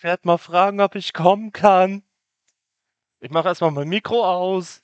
Ich werde mal fragen, ob ich kommen kann. Ich mache erstmal mein Mikro aus.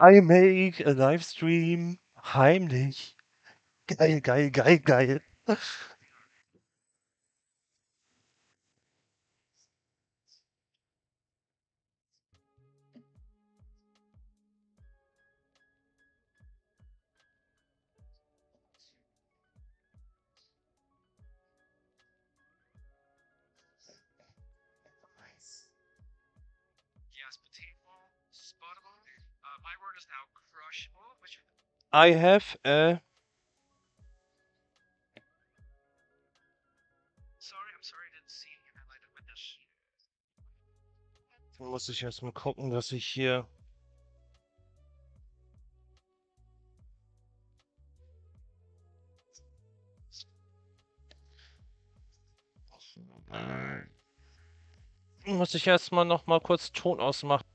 I make a live stream heimlich. Geil, geil, geil, geil. With this. Dann muss ich erst mal gucken, dass ich hier. Muss ich erstmal noch mal kurz Ton ausmachen.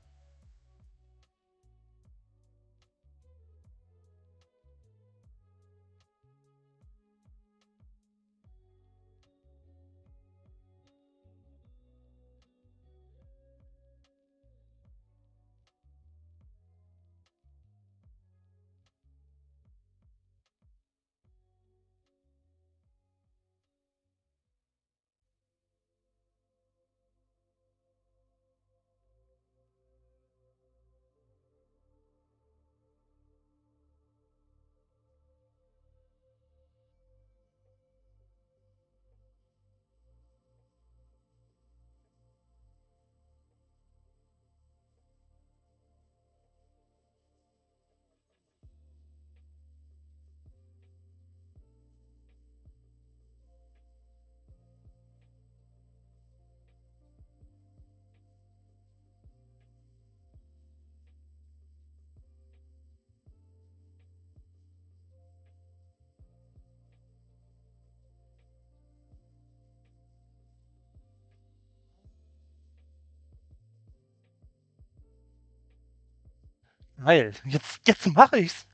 Geil. Jetzt, jetzt mache ich's.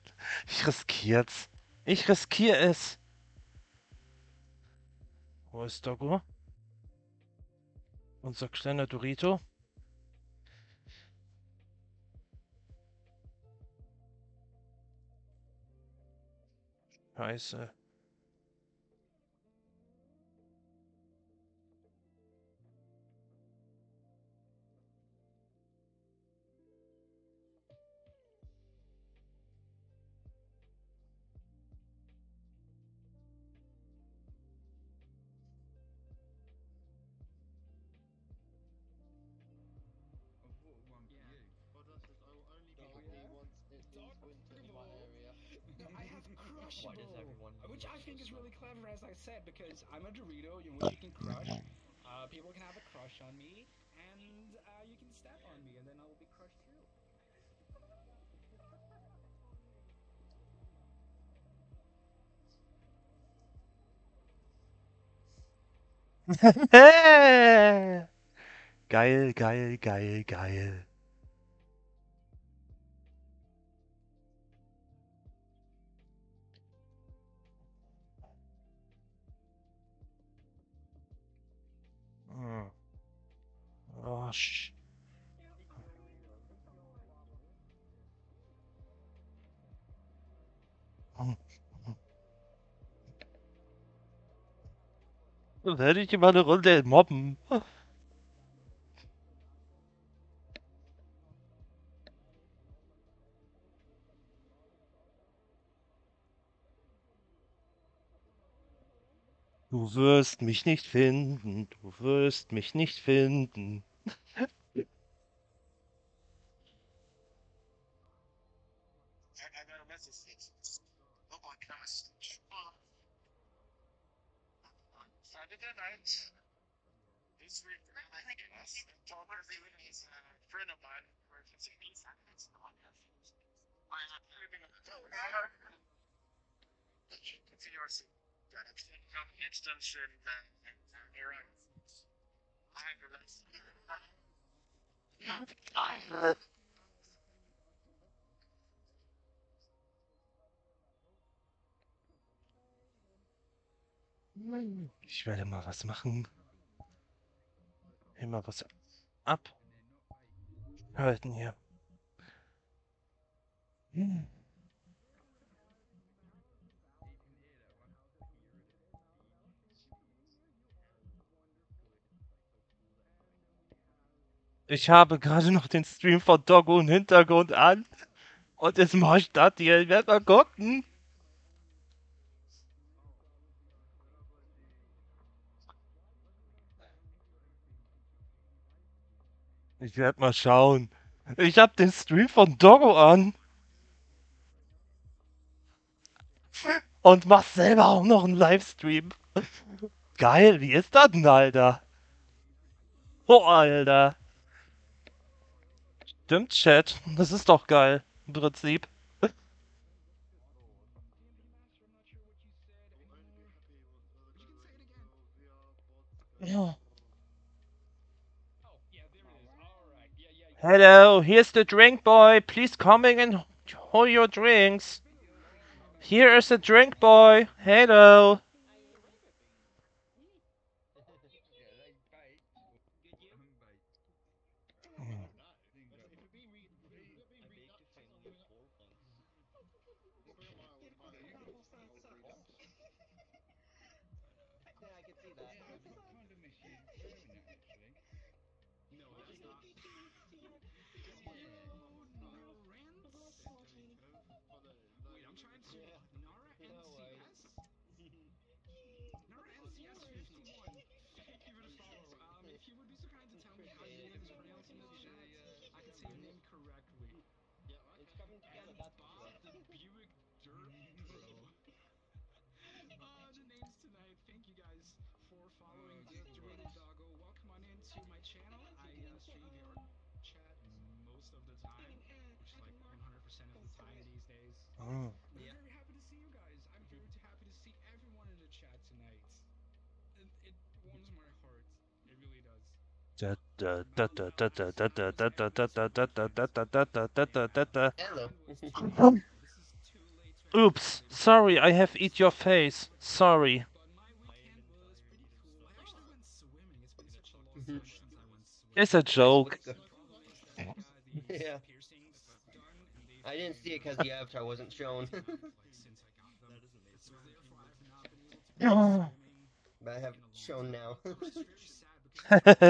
Ich riskier's. Ich riskiere es. Wo ist Doggo? Unser kleiner Dorito. Scheiße. Think is really clever, as I said, because I'm a Dorito in which you can crush. Uh, people can have a crush on me, and uh, you can step on me, and then I will be crushed too. geil, geil, geil, geil. Oh, sch Werde ich immer eine Runde mobben. Du wirst mich nicht finden, du wirst mich nicht finden. I got a message. Oh my gosh. Saturday night. This week, I think it was. Is a friend of mine. Works in Sydney. I am living in It's. Got it. From instance in uh, Iran. I have a realized. Ich werde mal was machen. Immer was abhalten hier. Hm. Ich habe gerade noch den Stream von Doggo im Hintergrund an. Und jetzt mache ich das hier. Ich werde mal gucken. Ich werde mal schauen. Ich habe den Stream von Doggo an. Und mach selber auch noch einen Livestream. Geil, wie ist das denn, Alter? Oh, Alter. Stimmt, Chat. Das ist doch geil. Im Prinzip. Ja. Hello, here's the drink boy. Please come in and hold your drinks. Here is the drink boy. Hello. Hello. Oops, sorry, I have eat your face. Sorry. Mm-hmm. It's a joke. yeah. I didn't see it because the avatar wasn't shown. but I have shown now.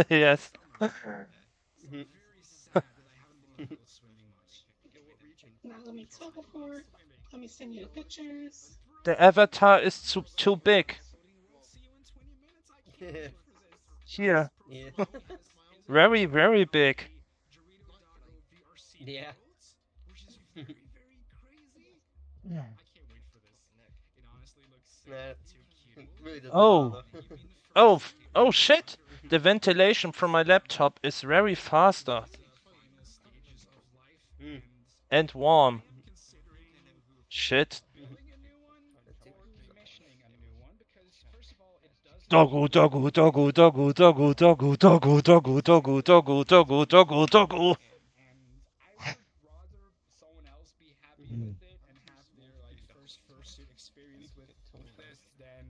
yes. the avatar is too too big. Here. Yeah. very very big. Yeah. yeah. Oh. oh. Oh shit. The ventilation from my laptop is very faster Final stages of life Mm. and warm. Shit. building a new one or commissioning a new one because first of all it does Doggo, doggo, doggo, doggo, doggo, doggo, doggo, doggo, doggo, doggo, doggo, doggo, doggo. and I would rather someone else be happy with it and have their like first person experience with, with this than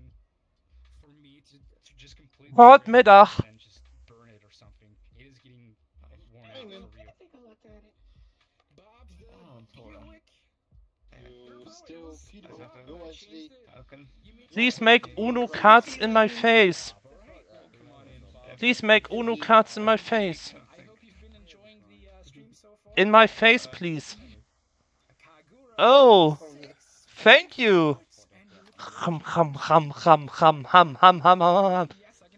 for me to, to just completely Goedemiddag. rip it and just burn it or something. It is getting uh, worn out Hey, for man. real. Take a look at it. Bob the Oh, hold on. Buick. Ooh, still beautiful. No, actually, Please make Uno cards in my face. Please make Uno cards in my face. I hope you've been enjoying the uh, stream so far. In my face, please. Oh, Oh, yes. thank you. Hum, hum, hum, hum, hum, hum, hum, hum, hum,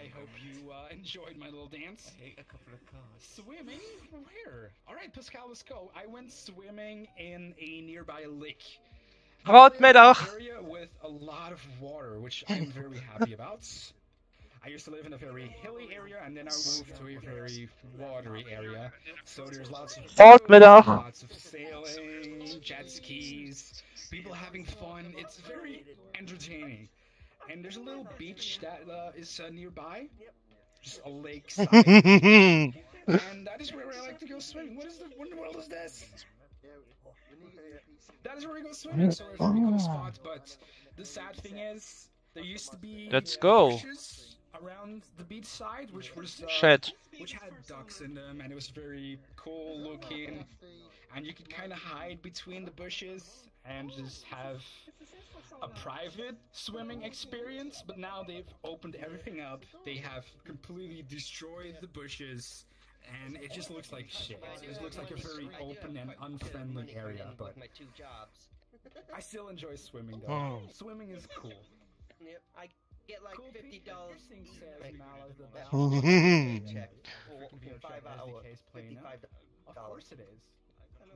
I hope you uh, enjoyed my little dance. A couple of cards. Swimming? Where? Alright, Pascal, let's go. I went swimming in a nearby lake. Goedemiddag. area with a lot of water, which I'm very happy about. I used to live in a very hilly area, and then I moved to a very watery area. So there's lots of Goedemiddag. lots of sailing, jet skis, people having fun. It's very entertaining. And there's a little beach that uh, is uh, nearby, just a lakeside, and that is where I like to go swimming. What is the what in the world is this? Yeah, we need to get your PC. That is where we go swimming, so it's a very cool spot. But the sad thing is, there used to be Let's go. bushes around the beach side, which was uh, Shit. which had ducks in them, and it was very cool looking. And you could kind of hide between the bushes and just have a private swimming experience. But now they've opened everything up. They have completely destroyed the bushes. And it just looks like shit. It looks like a very open and unfriendly area, but my two jobs. I still enjoy swimming though. Oh. Swimming is cool. Yep, I get like Cool fifty dollars. thing says Mala the That best. for five hours, SDK's playing, Of course it is.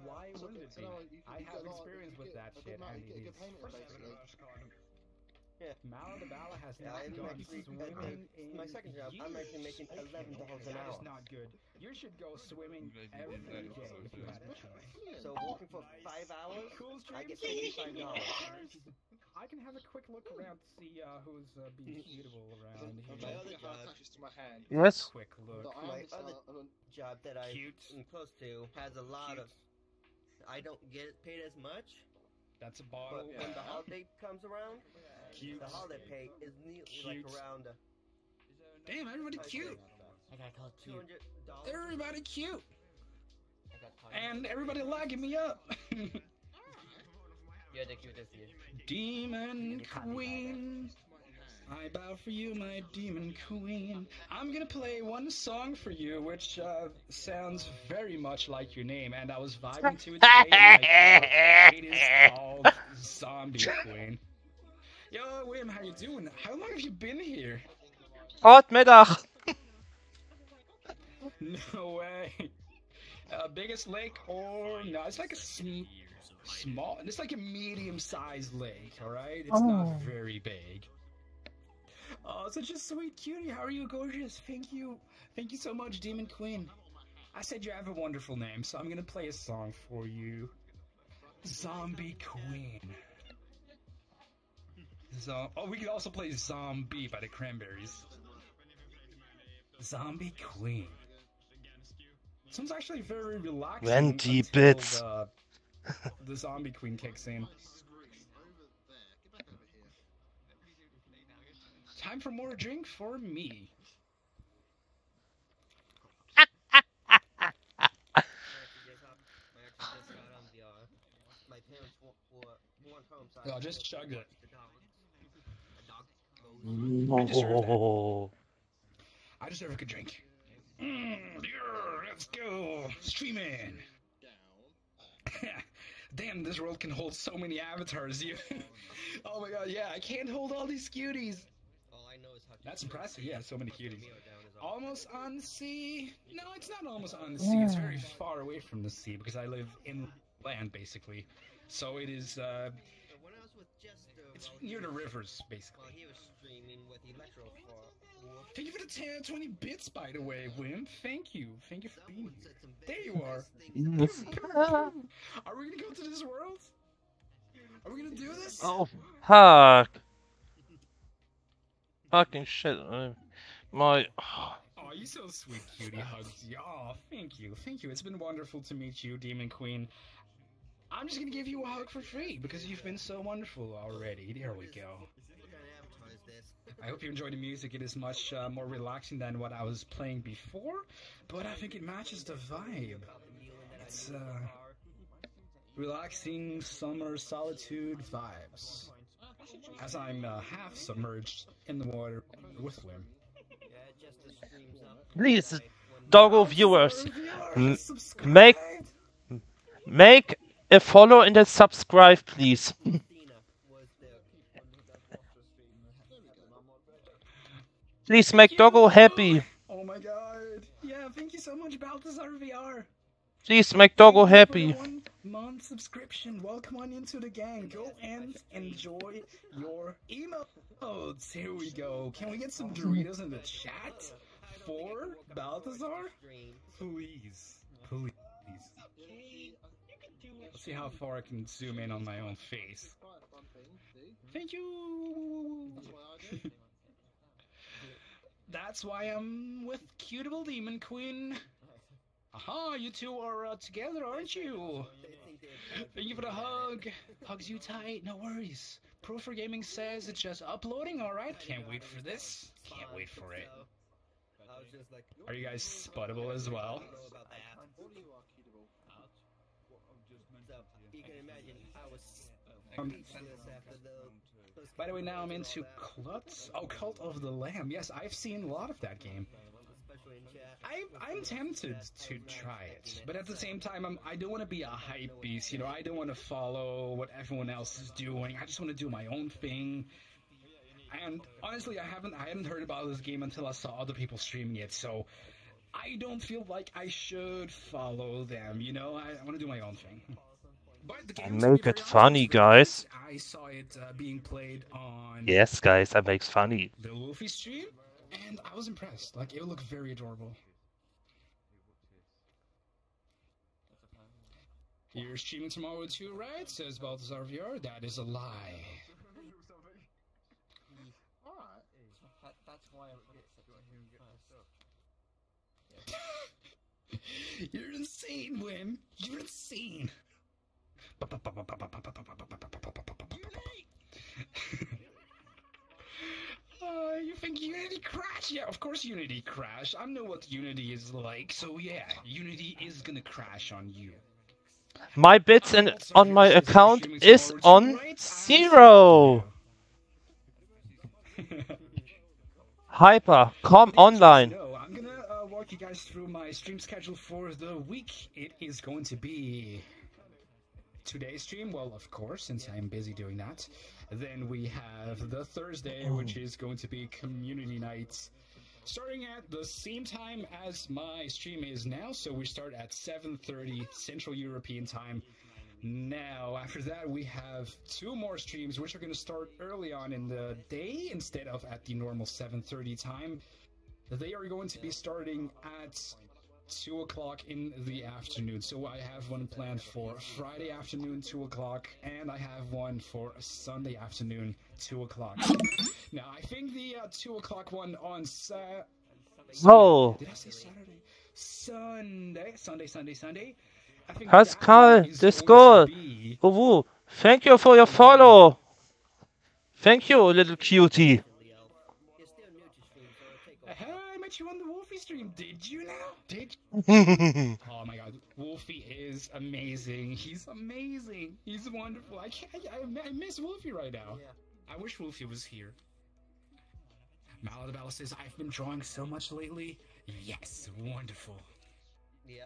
Why So- wouldn't it be? now you- I you have experience you with get that shit, amount- and you get it a good is payment, basically. Maladabala has Yeah, not I'm gone actually- swimming in my second job, I'm actually making Okay, $11 an that is hour. not good. You should go swimming every day if you had a choice. So working for five hours, Cool I get stream. sixty-five dollars. I can have a quick look around to see uh, who's uh, being beautiful around My other job attaches to my hand. Yes. Quick look. The My other- are- are- Job that I'm close to has a lot of. I don't get paid as much, That's a but bottle. when the holiday comes around, Cute. the holiday pay is nearly like around. Uh, Damn, everybody cute. I'd cute. say Two hundred dollars. Everybody cute. And everybody liking me up. You're the cutest here. Demon Queen. I bow for you, my demon queen. I'm gonna play one song for you, which uh, sounds very much like your name, and I was vibing to it today. in. It is called Zombie Queen. Yo, Wim, how you doing? How long have you been here? Goedemiddag. No way. Uh, biggest lake or no? It's like a sm- small. It's like a medium-sized lake. All right. It's not very big. Oh, such a sweet cutie. How are you, gorgeous? Thank you. Thank you so much, Demon Queen. I said you have a wonderful name, so I'm gonna play a song for you. Zombie Queen. Zo- oh, we could also play Zombie by the Cranberries. Zombie Queen. Sounds actually very relaxing. Until Bits. The, the Zombie Queen kicks in. Time for more drink for me. My parents wa- wa- weren't home, so I No, was just chug it. watch the dog. The. Oh. I deserve a good drink. Mm, yeah, let's go. Streaming. Damn, this world can hold so many avatars. You. oh my god, yeah, I can't hold all these cuties. All I know is how to That's impressive, yeah, so many cuties. Cameo down is all. Almost on the sea. No, it's not almost on the sea. It's very far away from the sea because I live in land, basically. So it is. Uh, when I was with Jester, it's near the was- rivers, While basically. he was streaming with Electro for Thank you for the 10, 20 bits, by the way, Wim. Thank you. Thank you for being here. There you are. nice things about me. Are we gonna go to this world? Are we gonna do this? Oh, fuck. Fucking shit. My. Oh, you're so sweet, cutie. Hugs you. Oh, thank you. Thank you. It's been wonderful to meet you, Demon Queen. I'm just gonna give you a hug for free because you've been so wonderful already. There we go. I hope you enjoy the music. It is much uh, more relaxing than what I was playing before, but I think it matches the vibe. It's uh, relaxing summer solitude vibes. As I'm uh, half submerged in the water with Wim. Yeah, Jester streams up. Please, doggo viewers, make make a follow and a subscribe, please. Athena was there. Please make Doggo happy. Oh my god. Yeah, thank you so much, Balthazar VR. Please make Doggo happy. for the One month subscription. Welcome on into the gang. Go and enjoy your emotes. Here we go. Can we get some Doritos in the chat for Balthazar? Please. Please. Let's see how far I can zoom in on my own face. Thank you. That's why I'm with Cutable Demon Queen. Aha, you two are uh, together, aren't you? They think they're- Thank you for the hug. Hugs you tight, no worries. Pro for Gaming says it's just uploading, alright? Can't wait for this. Can't wait for it. So, I was just like, Are you guys sputtable as well? I don't know about that. So, you can imagine I was Um, speechless after the. those By the way, now I'm into and Klutz. Oh, Cult of the Lamb. Yes, I've seen a lot of that game. I, I'm tempted to try it, but at the same time, I'm, I don't want to be a hype beast. You know, I don't want to follow what everyone else is doing. I just want to do my own thing. And honestly, I haven't I hadn't heard about this game until I saw other people streaming it. So I don't feel like I should follow them. You know, I, I want to do my own thing. But the game, to make it very honest, funny, guys. I saw it uh, being played on Yes, guys, that makes funny. the Wolfie stream, and I was impressed. Like, it looked very adorable. You're streaming tomorrow too, right? Says Balthazar VR. That is a lie. Alright. That's why You're insane, Wim. You're insane. Uh, you think Unity crash? Yeah, of course Unity crash. I know what Unity is like, so yeah, Unity is gonna crash on you. My bits and on my account is on zero. Hyper, come online. I'm gonna uh, walk you guys through my stream schedule for the week. It is going to be today's stream. Well, of course, since I'm busy doing that. Then we have the Thursday, oh. which is going to be community nights. starting at the same time as my stream is now. So we start at 7:30 Central European time. Now, after that, we have two more streams, which are going to start early on in the day instead of at the normal 7:30 time. They are going to be starting at two o'clock in the afternoon. So I have one planned for Friday afternoon, two o'clock, and I have one for Sunday afternoon, two o'clock. now I think the uh, two o'clock one on Sa- Oh. Did I say Saturday? Sunday, Sunday, Sunday, Sunday. I think Pascal, that one is this going goal. to be- Uwu, thank you for your follow. Thank you, little cutie. You're still new to stream, so it'll take a Hey, I met you on the Wolfie stream. Did you now? Did Wolfie, Oh my god, Wolfie is amazing. He's amazing. He's wonderful. I can't. I, I miss Wolfie right now. Yeah. I wish Wolfie was here. Maladabella says, I've been drawing so much lately. Yes, wonderful. Yeah.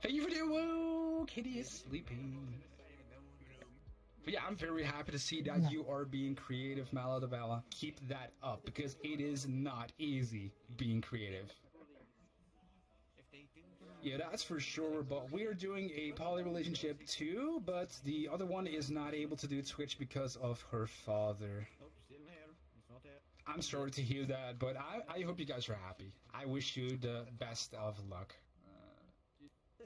Thank you for the whoa, Kitty is sleeping. But yeah, I'm very happy to see that you are being creative, Maladabella. Keep that up because it is not easy being creative. Yeah, that's for sure. But we are doing a poly relationship too, but the other one is not able to do Twitch because of her father. I'm sorry to hear that, but I, I hope you guys are happy. I wish you the best of luck. Uh,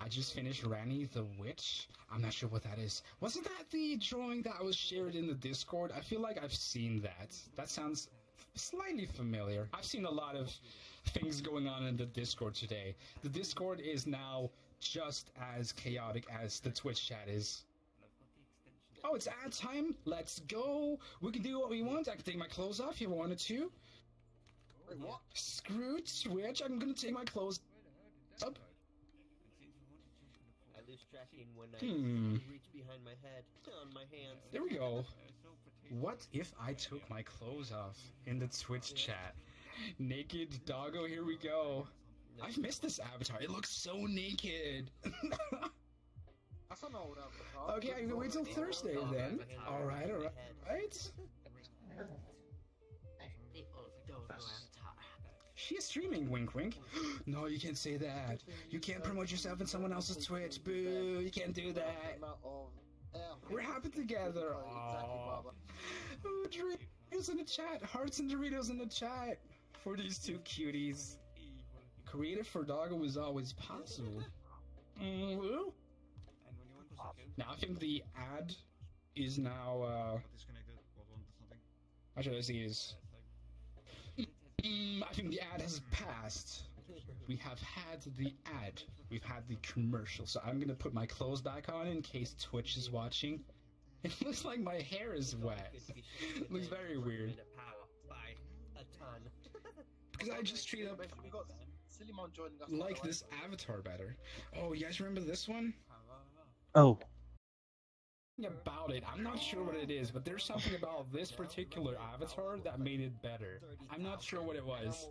I just finished Ranny the Witch. I'm not sure what that is. Wasn't that the drawing that was shared in the Discord? I feel like I've seen that. That sounds slightly familiar. I've seen a lot of things going on in the Discord today. The Discord is now just as chaotic as the Twitch chat is. Oh, it's ad time. Let's go. We can do what we want. I can take my clothes off if you wanted to. Wait, what? Screw Twitch. I'm gonna take my clothes up. I lose tracking when I Hmm. reach behind my head on my hands. There we go. What if I took my clothes off in the Twitch chat? Naked doggo, here we go. I've missed this avatar. It looks so naked. That's an old avatar. okay, I can wait till Thursday then. Alright, alright. Right? She is streaming, wink wink. no, you can't say that. You can't promote yourself in someone else's Twitch. Boo, you can't do that. Amount of air. We're happy together. Exactly, Aww. Baba. Oh, Doritos in the chat. Hearts and Doritos in the chat for these two cuties. Creative for Doggo is always possible. Mm, woo. Now I think the ad is now. uh Actually, see is. Mm, I think the ad has passed. We have had the ad. We've had the commercial. So I'm gonna put my clothes back on in case Twitch is watching. It looks like my hair is wet. looks very weird. Because I just straight up like this avatar better. Oh, you guys remember this one? Oh, About it, I'm not sure what it is, but there's something about this particular avatar that made it better. I'm not sure what it was.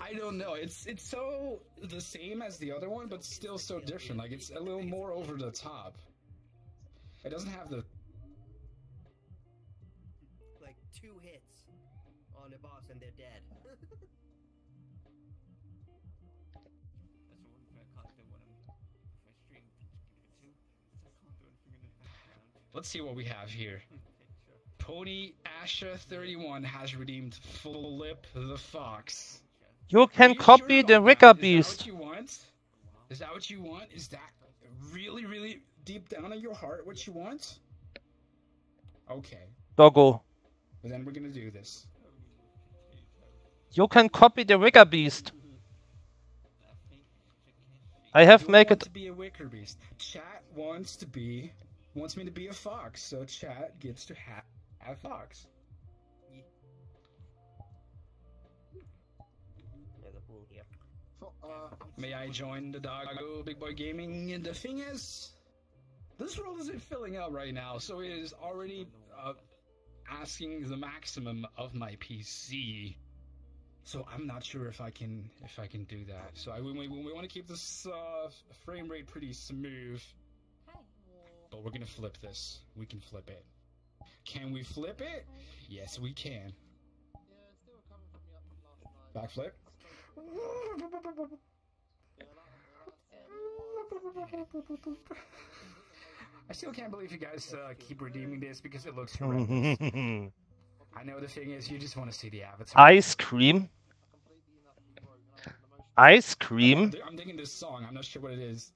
I don't know. It's it's so the same as the other one, but still so different. Like it's a little more over the top. It doesn't have the Like two hits on the boss and they're dead. Let's see what we have here. Pony Asha 31 has redeemed Flip the Fox. You can you copy sure the about Wicker that? Is that Beast. what you want? Is that what you want? Is that really, really deep down in your heart what you want? Okay, Doggo. well then we're gonna do this. You can copy the Wicker Beast. I have You make it. to be a wicker beast. Chat wants to be wants me to be a fox, so chat gets to ha- have fox. There's a rule here. Fo- uh, May I join the Doggo Big Boy Gaming? And the thing is, this world isn't filling out right now, so it is already uh, asking the maximum of my PC. So I'm not sure if I can if I can do that. So I, we, we, we want to keep this uh, frame rate pretty smooth, but we're gonna flip this. We can flip it. Can we flip it? Yes, we can. yeah, still coming from me up from last night. Backflip. Yeah, that, that's I still can't believe you guys uh, keep redeeming this because it looks horrendous. I know the thing is, you just want to see the avatar. Ice cream. completely enough broken. I have the most Ice cream. I'm digging this song. I'm not sure what it is.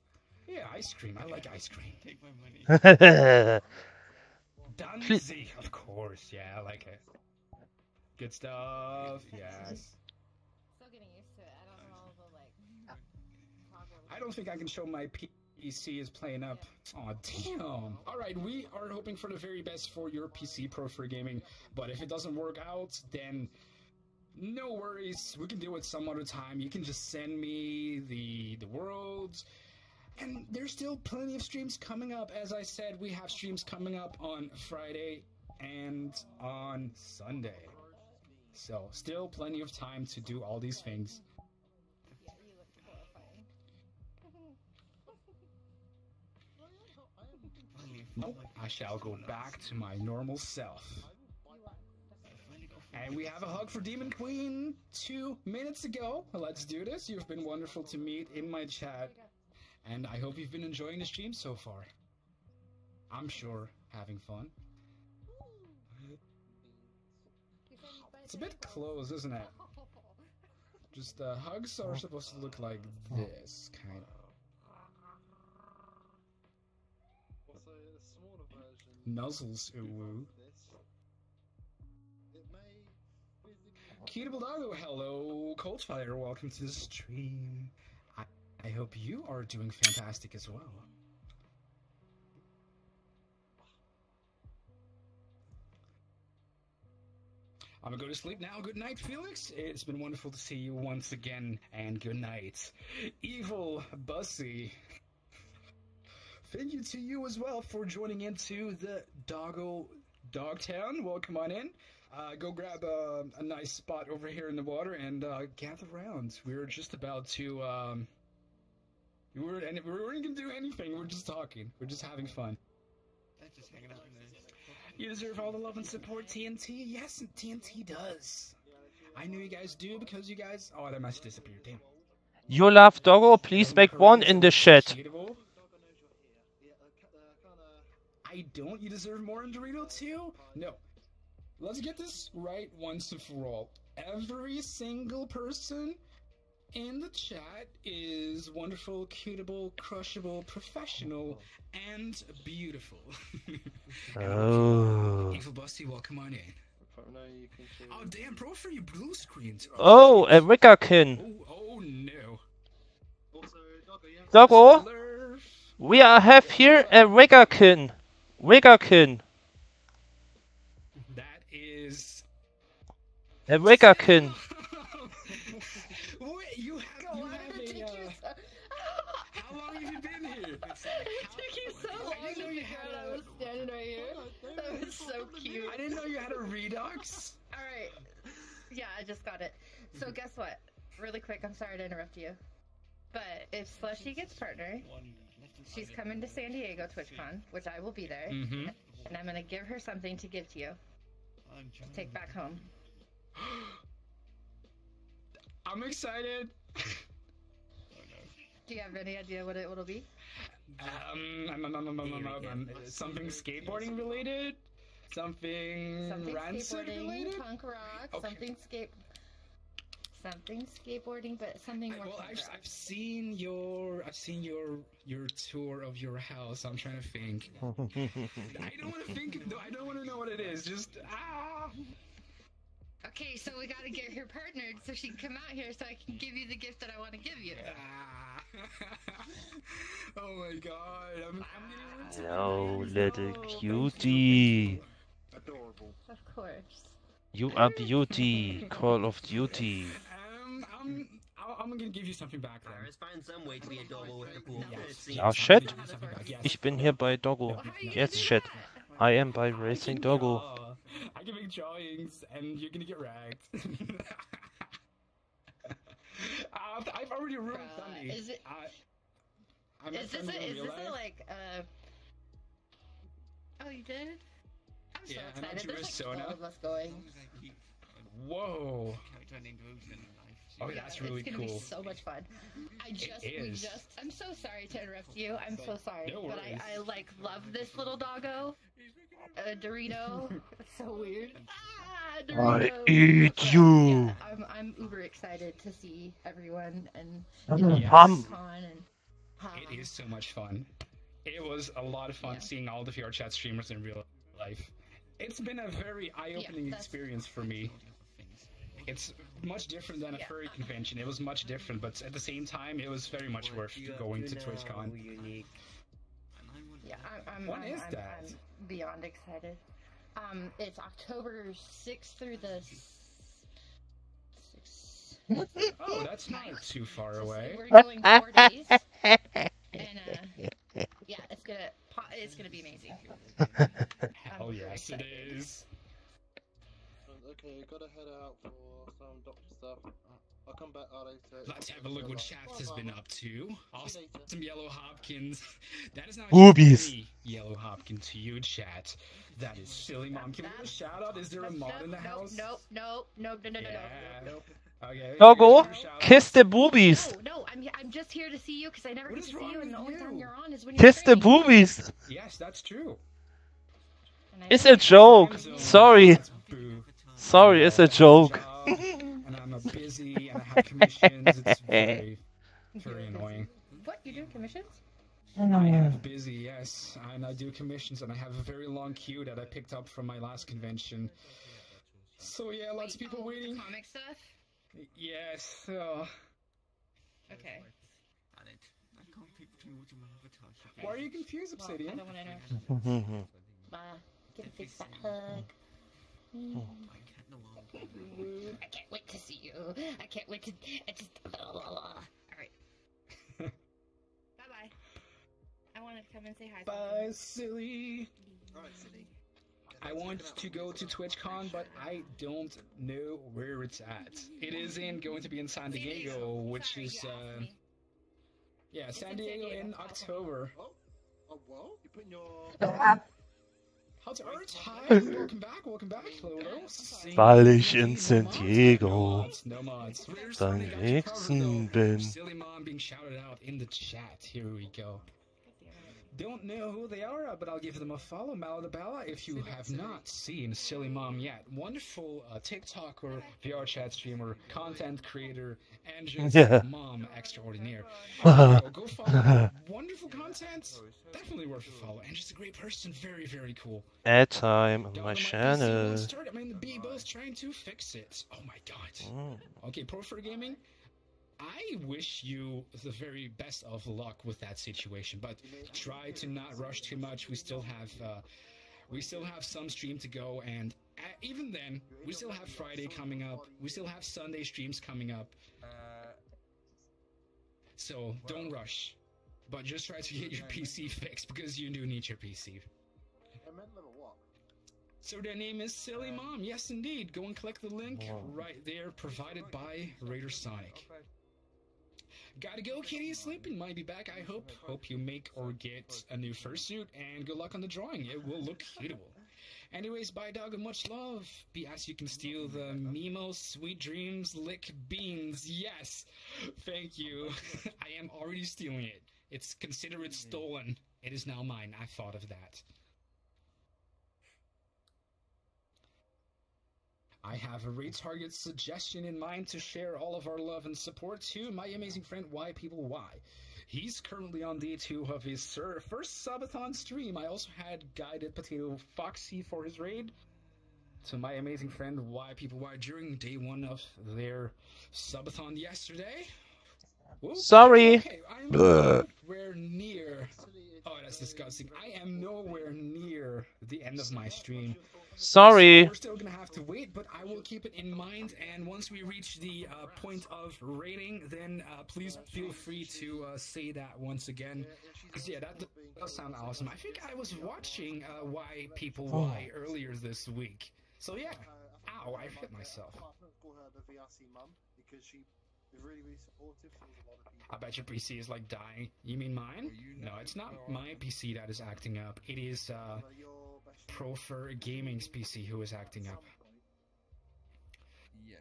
Yeah, ice cream. I like ice cream. Take my money. Dunzy, of course. Yeah, I like it. Good stuff. Yes. Still getting used to it. I don't know the like. I don't think I can show my PC is playing up. Aw, damn. All right, we are hoping for the very best for your PC Pro for gaming, but if it doesn't work out, then no worries. We can do it some other time. You can just send me the the worlds. And there's still plenty of streams coming up. As I said, we have streams coming up on Friday and on Sunday. So, still plenty of time to do all these things. Yeah, you look horrifying. No, I shall go back to my normal self. And we have a hug for Demon Queen two minutes ago. Let's do this. You've been wonderful to meet in my chat. And I hope you've been enjoying the stream so far. I'm sure having fun. It's a bit close, isn't it? Just uh, hugs are supposed to look like this, kind of. What's a, smaller version? Nuzzles, physically Cutable Doggo, hello, Coldfire, welcome to the stream. I, hope you are doing fantastic as well. I'm gonna go to sleep now. Good night, Felix. It's been wonderful to see you once again, and good night. Evil Bussy. Thank you to you as well for joining into the Doggo Dogtown. Welcome on in. Uh, go grab a, a nice spot over here in the water and uh, gather round. We're just about to. Um, we weren't, and we weren't gonna do anything. We're just talking. We're just having fun. That's just hanging out in there. You deserve all the love and support, TNT. Yes, TNT does. I knew you guys do because you guys. Oh, that must disappear. Damn. You love Doggo? Oh, please make one in the chat. Cheatable. yeah, ca- kind of I don't. You deserve more in Dorito too. No. Let's get this right once and for all. Every single person in the chat is wonderful, cutable, crushable, professional, and beautiful. Oh. Evil Busty, welcome on in. no, you can choose. Oh damn, pro for you blue screens. Oh, a Wickerkin. Oh, oh no. Also, Doggo, you Doggo? We are have here a Wickerkin. Wickerkin. That is. A Wickerkin. Wait, you have, Go you on, have it a. took you Uh, so. how long have you been here? it took you so long I didn't to know you figure had out I a- was standing right here. That was so cute. I didn't know you had a redox. All right. Yeah, I just got it. So guess what? Really quick, I'm sorry to interrupt you. But if Slushy gets partner, she's coming to San Diego TwitchCon, which I will be there, Mm-hmm. and I'm gonna give her something to give to you. to take back home. I'm excited. Do you have any idea what it will be? Um, um, um, um, um, um, something skateboarding related? Something, Something rancid skateboarding, related? punk rock, Okay. something skate, something skateboarding, but something I- more well, punk I've, rock. I've seen your I've seen your your tour of your house. I'm trying to think. I don't want to think. no, I don't want to know what it is. Just ah. Okay, so we gotta get her partnered so she can come out here so I can give you the gift that I want to give you. ah. oh my god! I'm, I'm getting Hello, into little Oh, cutie. Adorable. Of course. You are beauty. Call of Duty. Um, I'm I'll- I'm gonna give you something back then. Iris, find some way to be adorable with the pool. No. It Ja, shit. Give you something back, yes. Ich bin hier bei Doggo. Well, how are you gonna Yes, do shit. I am by Racing Doggo. I can make drawings, and you're gonna get ragged. I've, I've already ruined Bruh, Sunday. is it- I, I Is this a, is this a like uh? Oh, you did. I'm so Yeah, I'm excited. not There's like Arizona. twelve of us going. Whoa! Character named Ocean in life. Oh, Yeah, that's really it's gonna cool. be so much fun. I just, we just. I'm so sorry to interrupt you. I'm so sorry, No but. I, I like love this little doggo, uh, Dorito. it's so weird. Ah, I eat you. Yeah, I'm, I'm uber excited to see everyone and Yes. Hum. con and. It is so much fun. It was a lot of fun Yeah. seeing all the VR chat streamers in real life. It's been a very eye-opening that's- experience for me. It's much different than a Yeah. furry convention. It was much different, but at the same time, it was very much worth going to know TwitchCon. Unique. Yeah, I'm, I'm, When I'm, is I'm, that? I'm beyond excited. Um, it's October 6th through the. 6th. Oh, that's not too far away. We're going four days, and uh, yeah, it's gonna po- it's gonna be amazing. Hell oh, yes, it is. Okay, gotta head out for some doctor stuff. I'll come back later. Let's have a look what Shaft has been up to. Awesome, Yellow Hopkins. That is not Boobies. me, Yellow Hopkins to you, chat. That is silly mom. Can we give a shout out? Is there a mod in the house? Nope, nope, nope, no, no, no, no, Yeah. no. Okay. Doggo, here's your shout kiss the boobies. No, no, I'm I'm just here to see you because I never get to see you, and the with only time you? you're on is when you're Kiss the boobies. Yes, that's true. It's a joke. Sorry. Sorry, it's a joke. Job, I'm busy and I have commissions. It's very, very annoying. What you do commissions? I have busy, yes, and I do commissions, and I have a very long queue that I picked up from my last convention. So yeah, lots of people oh, waiting. Comic stuff. Yes. Uh, Okay. why are you confused, Well, I Obsidian? don't want to interrupt. Uh, give a big fat hug. Mm. I can't wait to see you. I can't wait to. I just. All right. bye bye. I wanted to come and say hi. Bye, silly. Alright, City. I want to go to TwitchCon, but I don't know where it's at. It is in going to be in San Diego, which Sorry, is uh, yeah, San Diego Diego. in October. Oh, oh, well, you putting your. Weil ich in San Diego dann Hexen bin. Don't know who they are, but I'll give them a follow, Maladabella, if you have not seen Silly Mom yet. Wonderful uh, TikToker, VR chat streamer, content creator, and just Yeah. mom extraordinaire. Wow. Go, go follow. Wonderful content. Definitely worth a follow. And just a great person. Very, very cool. Ad time on my channel. won't start. I mean, the Beebo's trying to fix it. Oh my god. Mm. Okay, Pro for Gaming. I wish you the very best of luck with that situation, but try to not rush too much. We still have, uh, we still have some stream to go, and uh, even then, we still have Friday coming up. We still have Sunday streams coming up. So don't rush, but just try to get your PC fixed because you do need your PC. I meant level what? So their name is Silly Mom. Yes, indeed. Go and click the link right there, provided by Raider Sonic. Gotta go, Kitty is sleeping. Might be back. I hope. Hope you make or get a new fursuit, and good luck on the drawing. It will look beautiful. Anyways, bye dog and much love. BS, you can steal the Mimo Sweet Dreams Lick Beans. Yes, thank you. I am already stealing it. It's consider it stolen. It is now mine. I thought of that. I have a raid target suggestion in mind to share all of our love and support to my amazing friend Why People Why. He's currently on day two of his sir first subathon stream. I also had guided Potato Foxy for his raid. To my amazing friend Why People Why during day one of their subathon yesterday. Whoop. Sorry. Okay, I'm nowhere near. Oh, that's disgusting. I am nowhere near the end of my stream. Sorry. So we're still gonna have to wait, but I will keep it in mind. And once we reach the uh, point of rating, then uh, please feel free to uh, say that once again. yeah, that does sound awesome. I think I was watching uh, Why People Why earlier this week. So yeah. Ow, I hit myself. I can't call her the VRC mum because she is really, really supportive. She knows a lot of people. I bet your PC is like dying. You mean mine? No, it's not my PC that is acting up. It is uh, But your best Profer Gaming's PC who is acting up. Yes.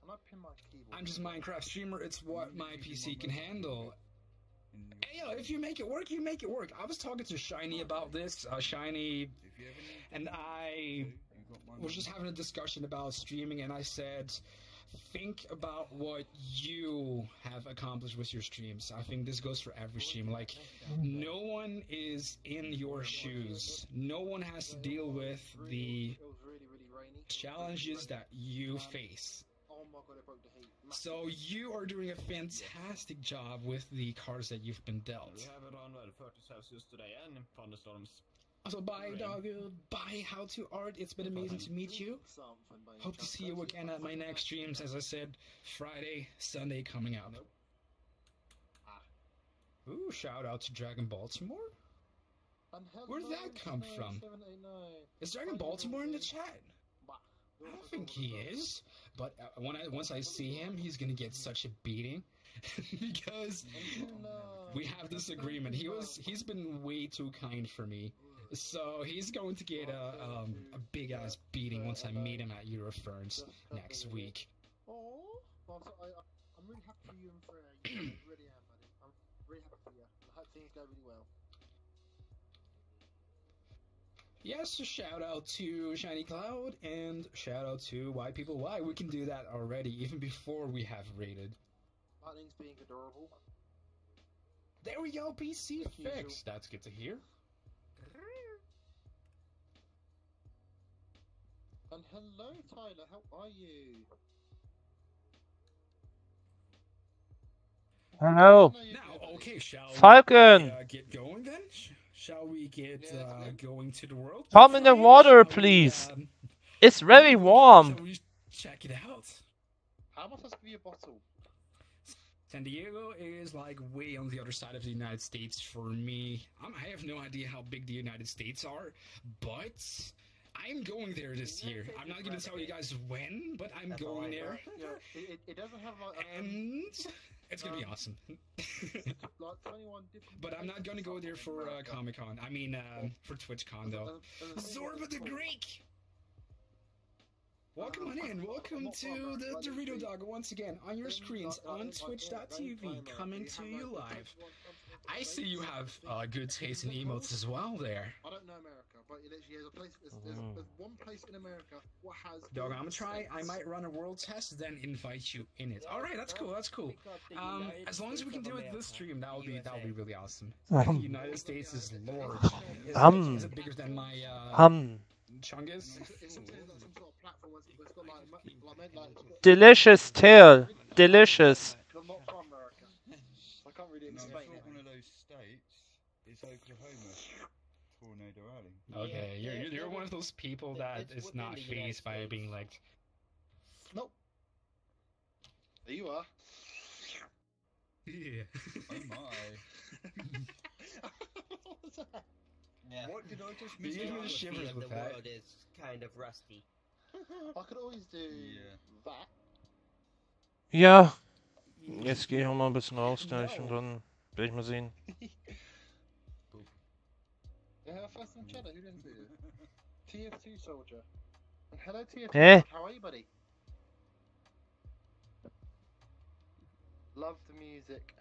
Can I pin my keyboard? I'm just a Minecraft streamer. It's what my PC can handle. Hey, yo, if you make it work, you make it work. I was talking to Shiny about this. Uh, Shiny If you ever need and I to, you've got my was just having a discussion about streaming, and I said, think about what you have accomplished with your streams. I think this goes for every stream. Like, no one is in your shoes. No one has to deal with the challenges that you face. So you are doing a fantastic job with the cards that you've been We dealt. have around well, 30 Celsius today and thunderstorms. So bye, dog. Bye, how to art. It's been amazing to meet you. Hope to see you again at my next streams. As I said, Friday, Sunday coming out. Ooh, shout out to Dragon Baltimore. Where did that come from? Is Dragon Baltimore in the chat? I don't think he is. But uh, when I once I see him, he's gonna get such a beating because we have this agreement. He was he's been way too kind for me. So he's going to get a um, a big ass beating once I meet him at Eurofurence next week. Oh, well, so I, I'm really happy for you and Freya. You really am, buddy. I'm really happy for you. I hope things go really well. Yes, a shout out to Shiny Cloud and shout out to Why People Why. We can do that already, even before we have rated. Lightning's being adorable. There we go, PC usual. fixed. That's good to hear. And hello, Tyler. How are you? Hello. I Now, okay, shall we uh, get going then? Shall we get Yeah, uh, going to the world? Come in the water, shall we, please. um, It's very Shall warm. we check it out? How am I supposed to a bottle? San Diego is like way on the other side of the United States for me. I'm, I have no idea how big the United States are, but I'm going there this year. I'm not going to tell you guys when, but I'm going there, Yeah, it, it, it doesn't have like, a- and it's going to be Um, awesome. like 21 different. but I'm not going to go there for uh, Comic Con. I mean, uh, for TwitchCon though. Zorba the Greek! Welcome on in. Welcome to the Dorito Dog once again on your screens on Twitch.tv, coming to you live. I see you have uh, good taste in emotes as well there. I don't know America, but it literally has a place. There's, there's, Mm. there's one place in America what has. Dog, I'm gonna try. I might run a world test, then invite you in it. All right, that's cool. That's cool. Um, as long as we can do it this stream, that would be that would be really awesome. Um. United States is large. Is, Um. is it bigger than my uh, Um, Chungus? It's, it's something like some sort of platform where it's got like, ma- like, meant like, it's got- delicious tail. Delicious. But not from America. I can't really explain it's it. one of those states. It's Oklahoma. Tornado Alley. Okay, you're, you're you're one of those people that It's is not phased by States. being like, Nope. There you are. yeah. Oh my. what was that? Yeah. What did I just Did miss? you give me out? the shivers of with the world is kind of rusty. I could always do Yeah. that. Ja. Jetzt gehe ich auch mal ein bisschen raus gleich und dann werde ich mal sehen. Yeah, first time cheddar. Who didn't do it? TF2 soldier. And hello TF2. Eh? How are you, buddy? Love the music.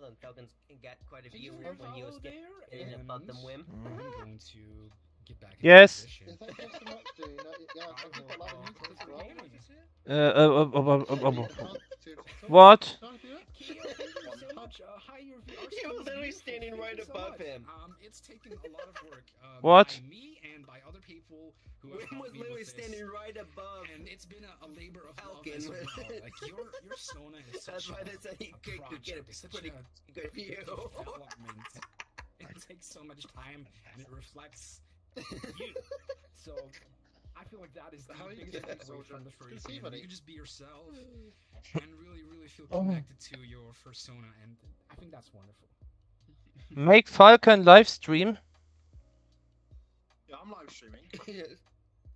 Well Falcons got quite a few when you was getting above them whim. I'm going to get back. into Yes. position. Is that just so much, dude? No, yeah, I I've got a lot of will, music uh. Uh, uh, uh, uh, uh, uh, uh, Can't- TF2 What? Can't I do it? Keo, thank you so much. Uh, hi, your VR He was literally standing right above him. Um, it's taken a lot of work. Um, What? Me and by other people who have Whim was me literally with this. standing right above. And it's been a, a labor of love Falcon. as well. Like your your Sona is That's such why they said he a could, could get a project. It's such pretty good view. it takes so much time and it reflects you. So I feel like that is the How you biggest doing, takeaway soldier? from the Good furry to you, You can just be yourself and really, really feel Oh. connected to your persona, and I think that's wonderful. Make Falcon live stream. Yeah, I'm live streaming. yes.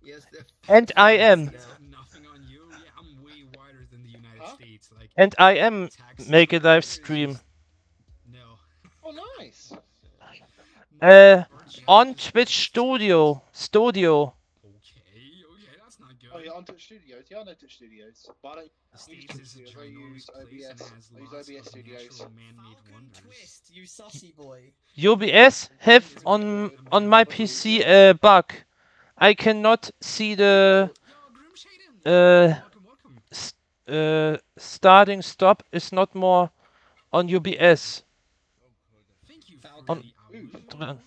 Yes. And I am. It's nothing on you. Yeah, I'm way wider than the United Huh? States. Like And I am make a live stream. just- No. Oh, nice. Uh, on Twitch Studio. Studio. Okay, okay, that's not good. Oh, yeah, on Twitch Studios. Yeah, I know Twitch Studios. But I don't use Twitch is a Studios. I use OBS. has I use OBS Studios. natural man-made wonders. Twist, you saucy boy. OBS have on on my PC a bug. I cannot see the uh, s- uh starting stop is not more on OBS. Thank you, On, Ooh. dr-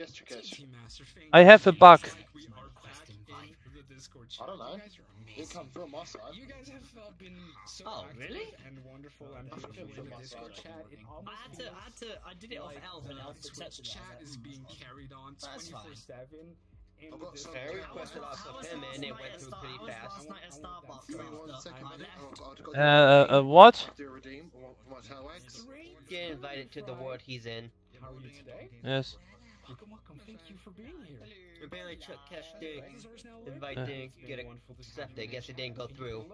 Yes, Chikesh. Team Master. Thank I have a bug. We are back in the Discord I don't know. You guys are It amazing. comes from my side. You guys have uh, been so Oh, active really? and wonderful and beautiful in the Discord chat. It I had to, I had to, I did it off like Elf and Elf accepted it. Chat is being carried on 24/7. in I've the got Discord some- I chat. requested off of him and it went through pretty fast. last night at Starbucks Give me one second, I left. I've got- I've got to Uh, uh, what? redeem. Do a redeem for my tail eggs. Get invited to the world he's in. How are you today? Yes. Welcome, welcome. Thank you for being here. Apparently Chuck Cash did Visitors invite Uh. didn't get accepted. I guess it didn't go through.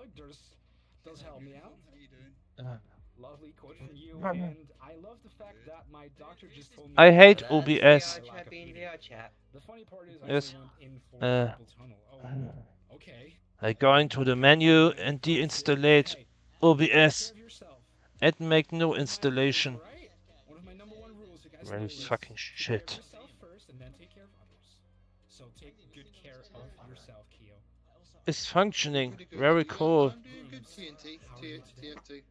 Does help me out. Uh, Lovely quote from you, Mhm. and I love the fact that my doctor just told me. I hate OBS. I VR lack chat of being heating. VR chat. The funny part is Yes. actually went in for Uh, carpal tunnel. Oh, okay. I go into the menu and deinstallate Hey, OBS take care of yourself. and make no One of my rules, installation. alright? One of It's functioning. Very cool. Good, TNT. How are T- you today? TF2.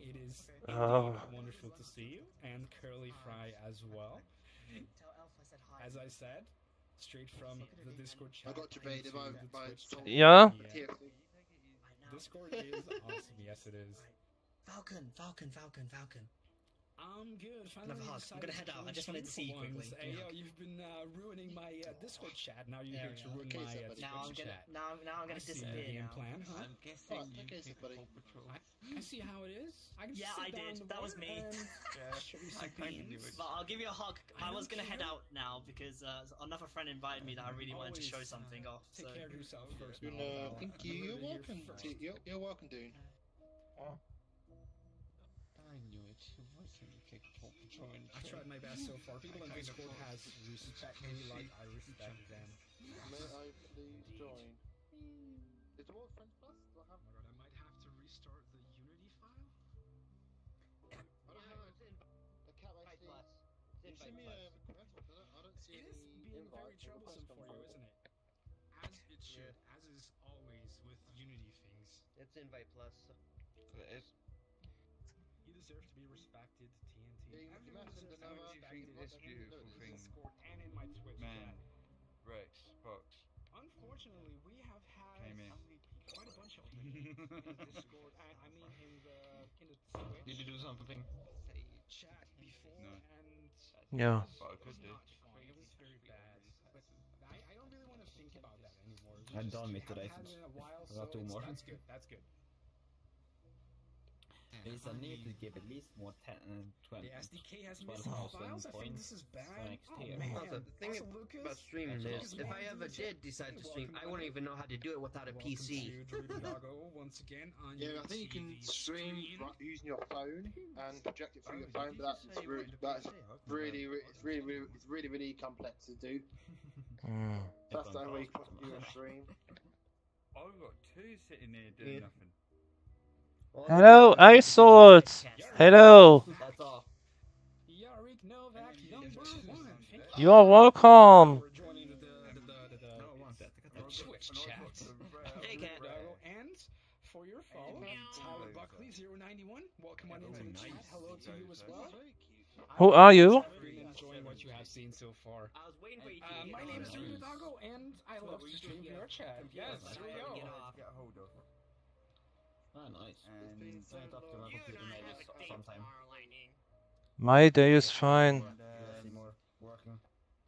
It is Oh. wonderful to see you, and Curly Fry as well. As I said, straight from the Discord chat. I got debated by- by Twitch Yeah? Discord is awesome. Yes, it is. Falcon, Falcon, Falcon, Falcon. I'm good. Another Finally hug. I'm gonna head out. I just wanted to see you quickly. once. Give me Hey, a yo, you've been uh, ruining my uh, Discord chat. Now you're There here we to ruin Okay, my so uh, buddy. Now I'm gonna, chat. now, I'm- now I'm gonna see the disappear game now. plan, huh? I'm guessing Alright, you okay, so buddy. Patrol. I, I see how it is. I can Yeah, sit I down did. the That was me. and Yeah, I some kinda knew beans. it. But I'll give you a hug. I, I was gonna head out now because uh, another friend invited me that I really wanted to show something uh, off. Take So care of yourself first. You're, uh, thank you. You're You're welcome. You're, you're welcome, Dune. I kick Paw Patrol in I tried my best so far. People in Discord has respect me like I respect them. May I please join? Is the World Friends Plus? Do I have? Oh my god, I might have to restart the Unity file. I don't know. The cat actually. You send me a request. I don't, I don't see It is being very troublesome for you, isn't it? As it should, as is always with Unity things. It's invite plus. It is. You deserve to be respected, TNT. Yeah, you- you Everyone mentioned deserves to the be number- This beautiful thing. And in my Twitch Man. chat. Rex, Box. Unfortunately, we have had quite a bunch of them in Discord. I, I mean, in the in the Twitch Did you do something? chat before, No. and Yeah. But I it could was do. not fun. It was very bad. But I, I don't really want to think about that anymore. We I'm just done with haven't today. had it in a while, I got two more. That's good. That's good. There's a mm-hmm. need to give at least more 10 uh, and 20. The SDK has 12,000 missing files. I think points this is bad. for next Oh man. Also, the thing Also, Lucas, about streaming Lucas is, if I ever did decide to stream, I wouldn't even know how to do it without a PC. to once again on Yeah, I think you can stream using your phone and project it through your Oh, phone, but you that's say really, that's really, it's really, really, it's really, really complex to do. Mm. So last time we you on stream. I've got two sitting there doing nothing. Number one. Thank You are welcome. for joining the, the, the, the, the, the, the Twitch chat. Hey, cat. Dago, and for your follow, Tyler Buckley 091. Welcome on into the chat. Hello you as well. Who are you? What you have seen so far. I was waiting for you Uh, my name is there. Drew Dago, and I love to stream VR chat. Yes, here Oh, nice. And Turn it up to my computer maybe sometime. My day is fine. And, uh, more working.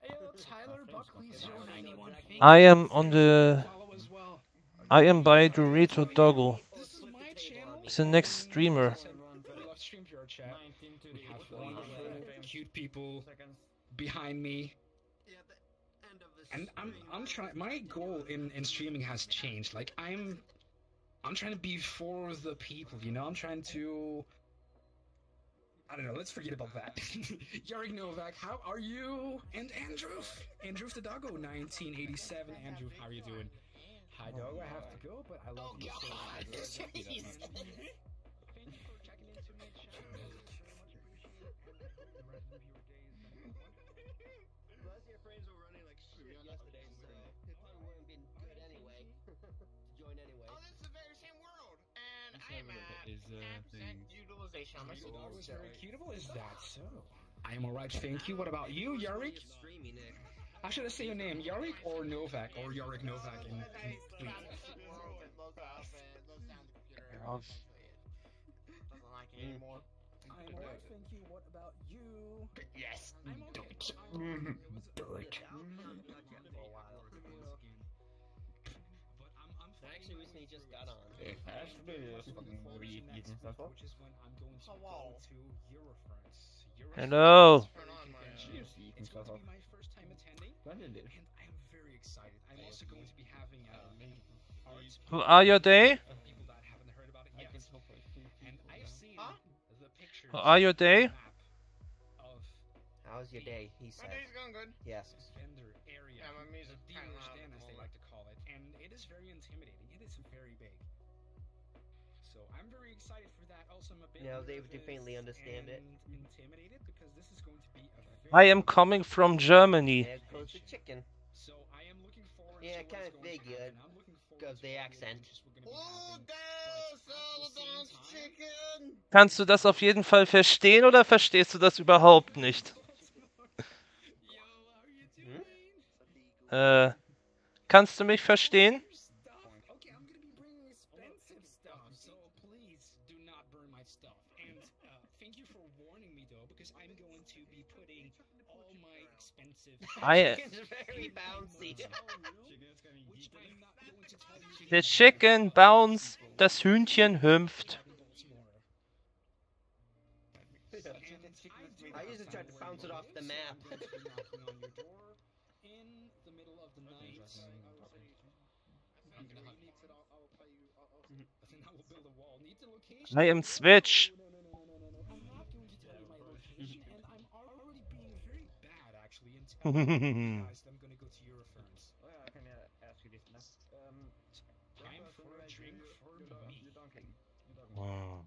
Hey, yo, Tyler Buckley 091. Thank I am on the the. follow as well. I am by Dorito Doggo. This is my channel. He's the next streamer. We love stream VR chat. We have wonderful, cute people behind me. And I'm I'm trying my goal in, in streaming has changed. Like I'm I'm trying to be for the people, you know? I'm trying to I don't know, let's forget about that. Yarik Novak, how are you? And Andrew Andrew the Doggo 1987. Andrew, how are you doing? Hi dog, I have to go, but I love oh, you so much. Thank you for checking in to my channel. Plus, your frames were running like shit yesterday, so it probably wouldn't have been good anyway. to join anyway. Oh, this I'm area at is, uh, 10% utilization on my Your dog very cutable, is that so? I am alright, thank you. What about you, Yarik? Streamy, Nick. How should I say your name? Yarik or Novak? Or Yarik Novak in, in tweet? Doesn't like it anymore. I'm alright, thank you. What about you? Yes. I'm okay. Do it. But I'm, I'm I actually recently just got on. Actually, just fucking repeating which is when I'm going to oh, Hello. go to Eurofurence. Hello. Turn on my. Cheers, eating It's going to be my first time attending, When did and I'm very excited. I'm also going to be having uh, a art Who are your day? of people that haven't heard about it yet. can hopefully see And I've seen the pictures. Who are your day? How's your day? He My said. day's going good. Yes. Going to be a very. I am coming from Germany. There goes the chicken. So I am looking forward. Yeah, to what kinda is going to figured, happen. I'm looking forward 'cause to the all accent. adventures we're gonna be Oh, having. there's But at the same Saladon's time- chicken. Kannst du das auf jeden Fall verstehen oder verstehst du das überhaupt nicht? Yo, how are you doing? Äh, kannst du mich verstehen? Stuff. Okay, I'm gonna be bringing expensive stuff, so please do not burn my stuff. And uh, thank you for warning me though, because I'm going to be putting all my expensive. I- It's very bouncy. which I'm not going to tell you. The chicken bounce, das Hühnchen hüpft. I usually try to bounce it off the map. In the middle of the night. You guys that I'm gonna go to Eurofurence. Oh, yeah, I can uh, ask you this now. Um, Time for a drink for me. Wow.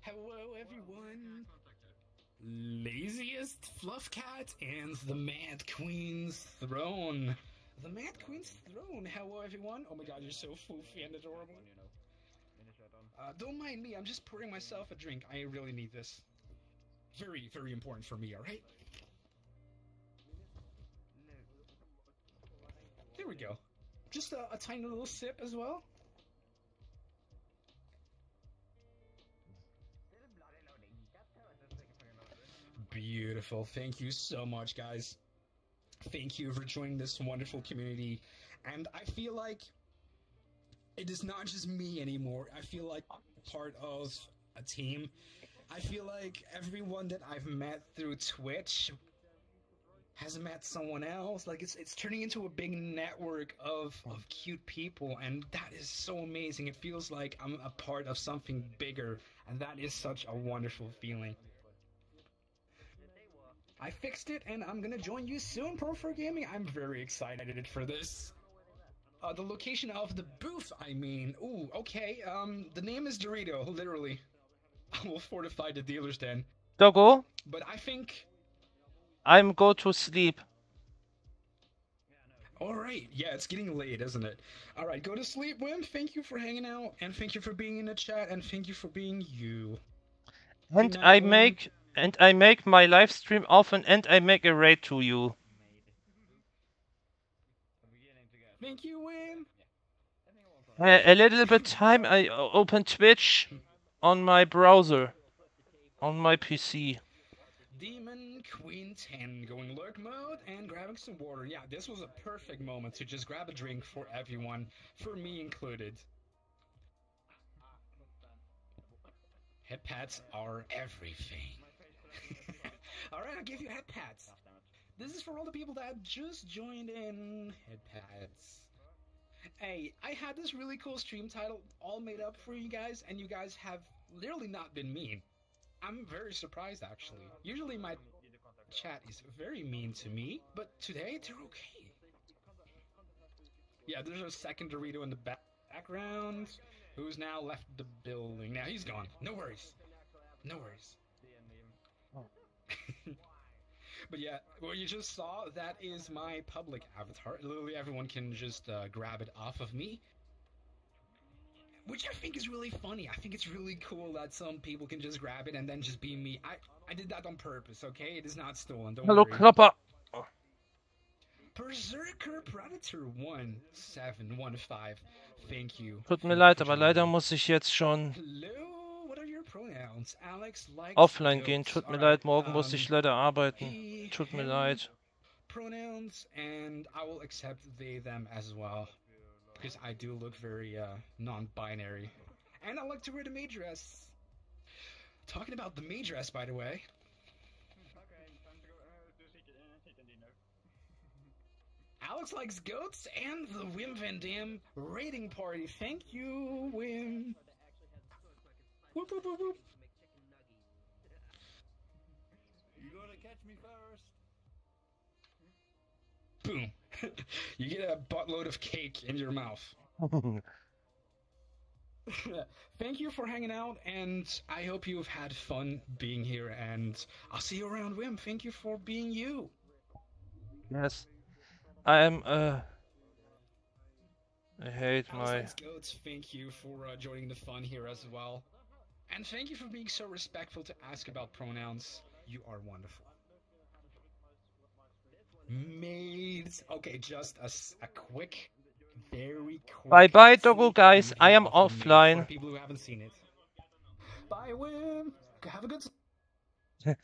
Hello, everyone. Laziest Fluff Cat and the Mad Queen's Throne. The Mad Queen's Throne. Hello, everyone. Oh my god, you're so foofy and adorable. Uh, don't mind me. I'm just pouring myself a drink. I really need this. Very, very important for me. All right. There we go. Just a, a tiny little sip as well. Beautiful. Thank you so much, guys. Thank you for joining this wonderful community. And I feel like it is not just me anymore. I feel like part of a team. I feel like everyone that I've met through Twitch has met someone else. Like it's it's turning into a big network of, of cute people and that is so amazing. It feels like I'm a part of something bigger and that is such a wonderful feeling. I fixed it, and I'm gonna join you soon, Pro for Gaming. I'm very excited for this. Uh, the location of the booth, I mean. Ooh, okay. Um, the name is Dorito, literally. I will fortify the dealer's den. Doggo, But I think. I'm go to sleep. All right. Yeah, it's getting late, isn't it? All right, go to sleep, Wim. Thank you for hanging out, and thank you for being in the chat, and thank you for being you. And night, I Wim. make and I make my live stream often and I make a raid to you. Thank you, Wim. A, a little bit time I open Twitch on my browser on my PC. Demon Queen 10 going lurk mode and grabbing some water. Yeah, this was a perfect moment to just grab a drink for everyone, for me included. Head pats are everything. Alright, I'll give you head pats. This is for all the people that just joined in. Head pats. Hey, I had this really cool stream title all made up for you guys, and you guys have literally not been mean. I'm very surprised actually. Usually my chat is very mean to me, but today they're okay. Yeah, there's a second Dorito in the back- background who's now left the building. Now he's gone. No worries. No worries. But yeah, what you just saw, that is my public avatar. Literally everyone can just uh, grab it off of me. Which I think is really funny. I think it's really cool that some people can just grab it and then just be me. I, I did that on purpose, okay? It is not stolen, don't Hallo worry. Klopper. Berserker Predator 1715. Thank you. Tut mir leid, aber leider muss ich jetzt schon Hello, offline gehen. Tut mir leid, morgen muss um, ich leider arbeiten. Tut mir leid. Pronouns, and I will accept they, them as well. Because I do look very uh, non binary. And I like to wear the maid dress. Talking about the maid dress, by the way. Alex likes goats and the Wim Van Dam raiding party. Thank you, Wim. Whoop, whoop, whoop, whoop. You gotta catch me first. Boom. you get a buttload of cake in your mouth. Thank you for hanging out, and I hope you've had fun being here. And I'll see you around, Wim. Thank you for being you. yes. I am uh I hate my Goats, thank you for uh, joining the fun here as well. And thank you for being so respectful to ask about pronouns. You are wonderful. Maids. Okay, just a quick, very quick. Bye bye double guys. I am of the maid offline. People who haven't seen it. Bye, Wim. Have a good.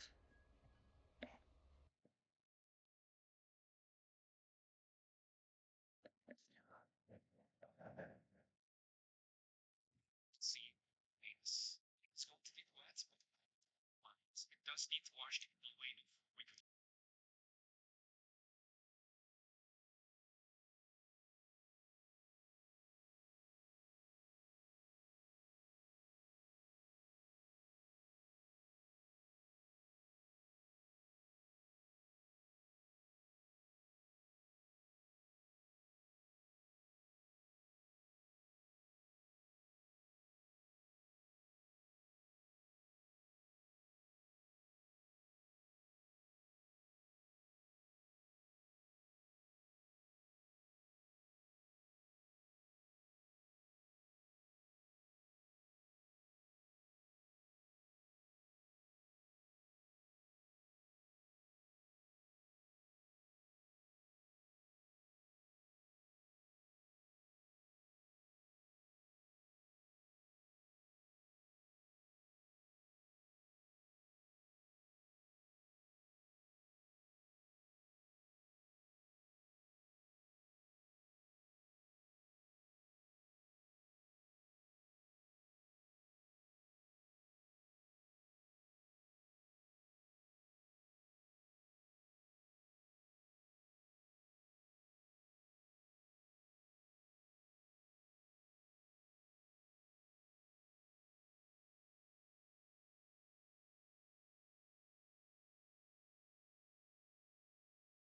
s-